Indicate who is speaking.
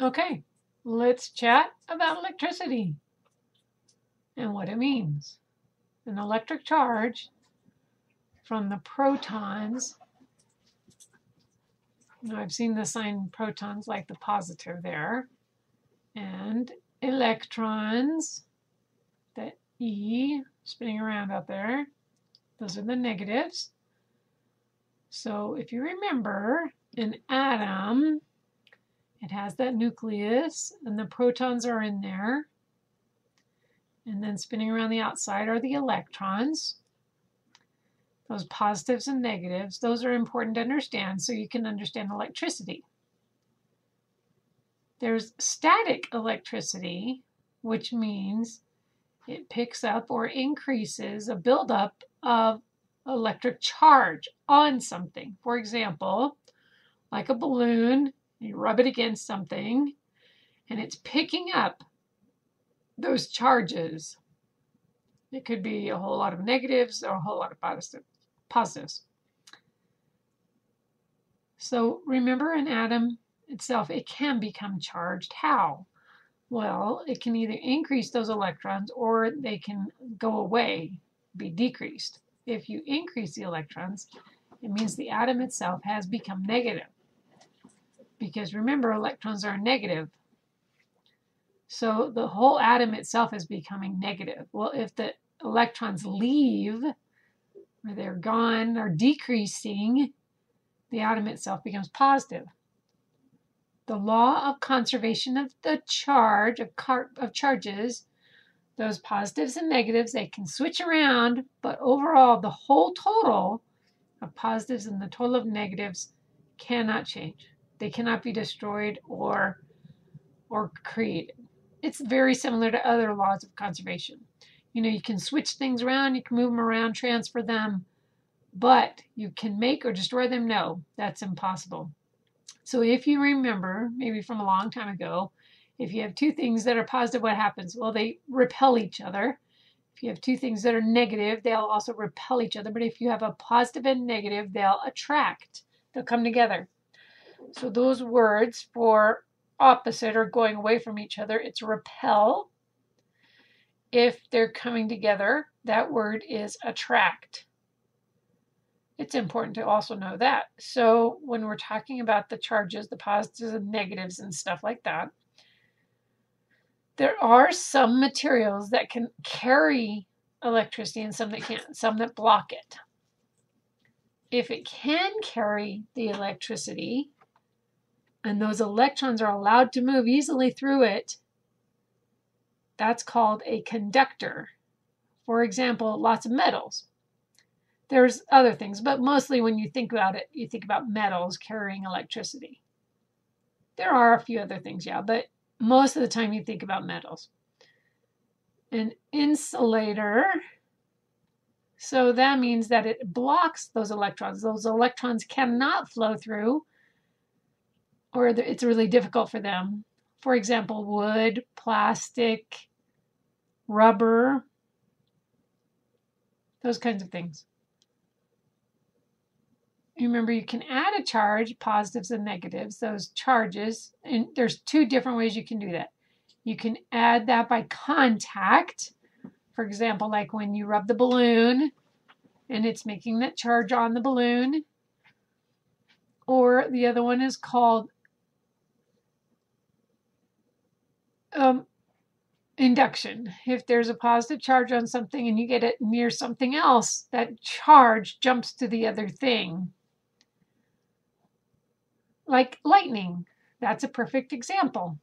Speaker 1: Okay, let's chat about electricity and what it means. An electric charge from the protons. Now I've seen the sign protons like the positive there. And electrons, the E spinning around out there. Those are the negatives. So if you remember, an atom, it has that nucleus, and the protons are in there. And then spinning around the outside are the electrons. Those positives and negatives, those are important to understand so you can understand electricity. There's static electricity, which means it picks up or increases a buildup of electric charge on something. For example, like a balloon, you rub it against something, and it's picking up those charges. It could be a whole lot of negatives or a whole lot of positives. So remember an atom itself, it can become charged. How? Well, it can either increase those electrons or they can go away, be decreased. If you increase the electrons, it means the atom itself has become negative. Because remember, electrons are negative. So the whole atom itself is becoming negative. Well, if the electrons leave, or they're gone, or decreasing, the atom itself becomes positive. The law of conservation of the charge, of, of charges, those positives and negatives, they can switch around, but overall, the whole total of positives and the total of negatives cannot change. They cannot be destroyed or, or created. It's very similar to other laws of conservation. You know, you can switch things around, you can move them around, transfer them, but you can make or destroy them? No, that's impossible. So if you remember, maybe from a long time ago, if you have two things that are positive, what happens? Well, they repel each other. If you have two things that are negative, they'll also repel each other. But if you have a positive and negative, they'll attract. They'll come together. So those words for opposite or going away from each other, it's repel. If they're coming together, that word is attract. It's important to also know that. So when we're talking about the charges, the positives and negatives and stuff like that, there are some materials that can carry electricity and some that can't, some that block it. If it can carry the electricity and those electrons are allowed to move easily through it, that's called a conductor. For example, lots of metals. There's other things, but mostly when you think about it, you think about metals carrying electricity. There are a few other things, yeah, but most of the time you think about metals. An insulator, so that means that it blocks those electrons. Those electrons cannot flow through, or it's really difficult for them. For example, wood, plastic, rubber, those kinds of things. Remember, you can add a charge, positives and negatives, those charges, and there's two different ways you can do that. You can add that by contact. For example, like when you rub the balloon and it's making that charge on the balloon. Or the other one is called um, induction. If there's a positive charge on something and you get it near something else, that charge jumps to the other thing like lightning. That's a perfect example.